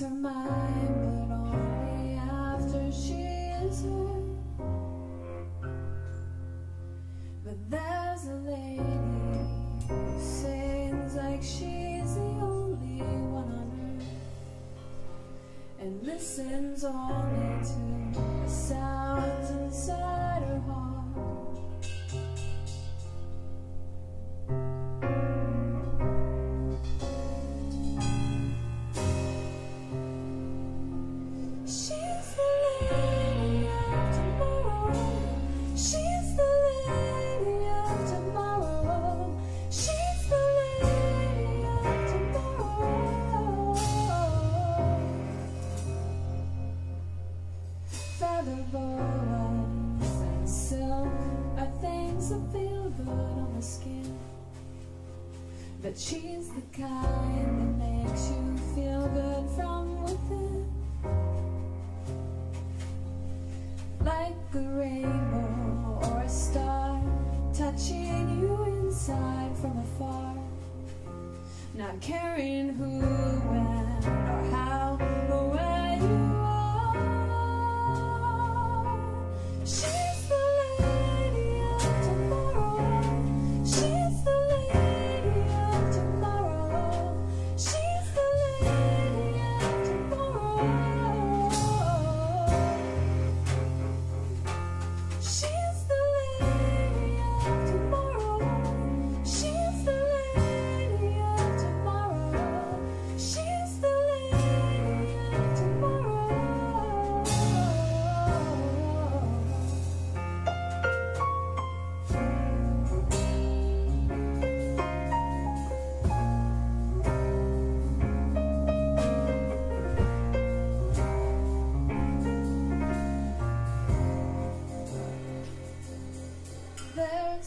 her mind, but only after she is heard. But there's a lady who sings like she's the only one on earth and listens only to the sounds inside But she's the kind that makes you feel good from within. Not caring who, when, or how,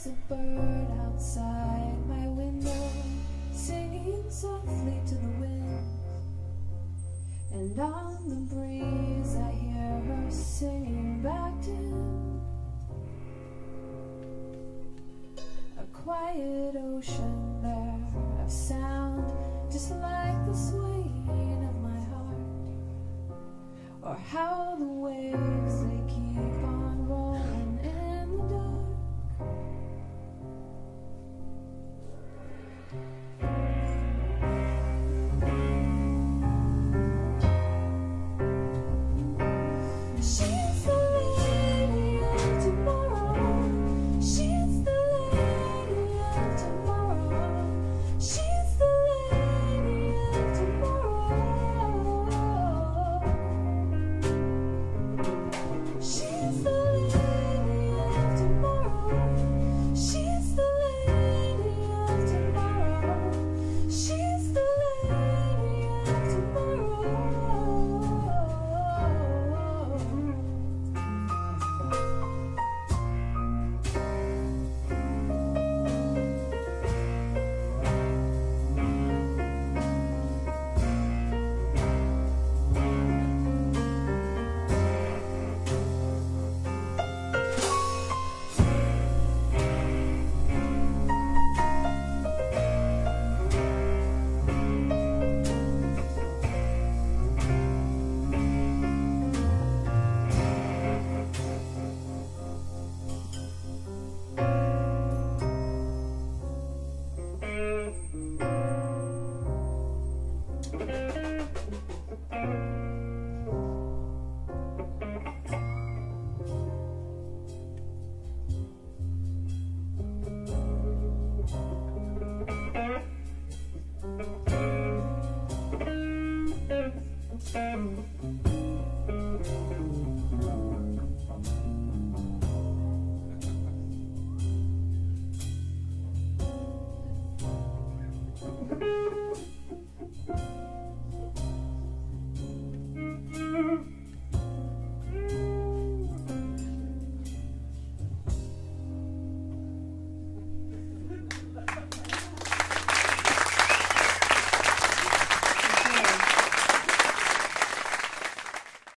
There's a bird outside my window singing softly to the wind. And on the breeze, I hear her singing back to him. A quiet ocean there of sound, just like the swaying of my heart, or how the waves